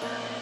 Bye.